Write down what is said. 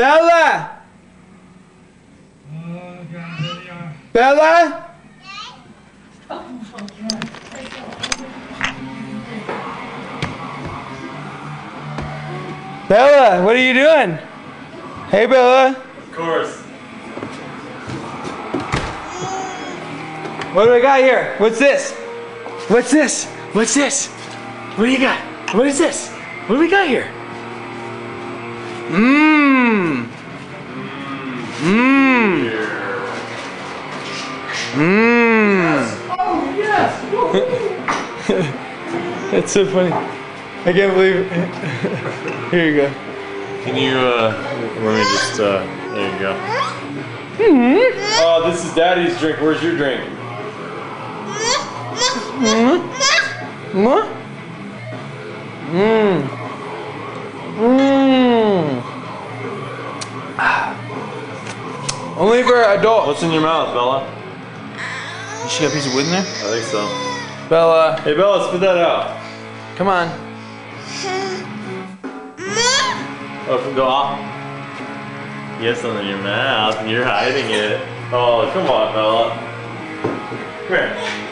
Bella! Bella? Bella, what are you doing? Hey, Bella. Of course. What do I got here? What's this? What's this? What's this? What do you got? What is this? What do we got here? Mmm. Mmm. Oh, yes! That's so funny. I can't believe it. Here you go. Can you, uh, let me just, uh, there you go. Mmm! Oh, this is daddy's drink. Where's your drink? Mmm. Mmm. Mmm. Only for adults. What's in your mouth, Bella? She got a piece of wood in there? I think so. Bella, Hey, Bella, spit that out. come on. Oh, go off. You have something in your mouth and you're hiding it. Oh, come on, Bella. Come here.